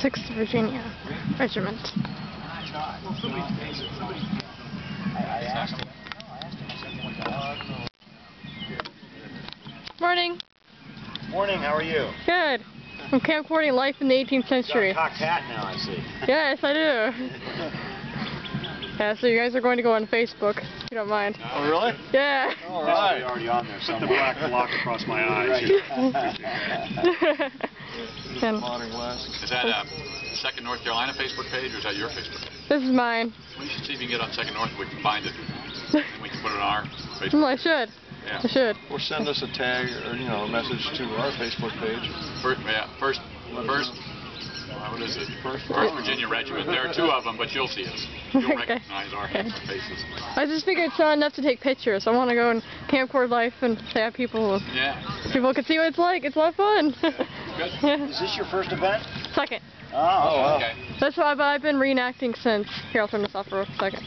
Sixth Virginia Regiment. Morning. Morning, how are you? Good. I'm camcording life in the 18th Got a century. cocked hat now, I see. Yes, I do. Yeah, so you guys are going to go on Facebook, if you don't mind. Oh, really? Yeah. All right. already on there Put the somewhere. black block across my eyes. Right. and Is that a Second North Carolina Facebook page, or is that your Facebook page? this is mine. We should see if we can get on Second North, we can find it, and we can put it on our Facebook. Well, I should. Yeah. I should. Or send us a tag or, you know, a message to our Facebook page. First, yeah, first, first, uh, what is it? First, First Virginia Regiment. There are two of them, but you'll see us. You'll Okay. recognize our handsome faces. I just figured it's not enough to take pictures. I want to go and camcord life and have people. Yeah. People can see what it's like. It's a lot of fun. Good. yeah. Is this your first event? Second. Oh, Okay. That's why I've, I've been reenacting since. Here, I'll turn this off for a second.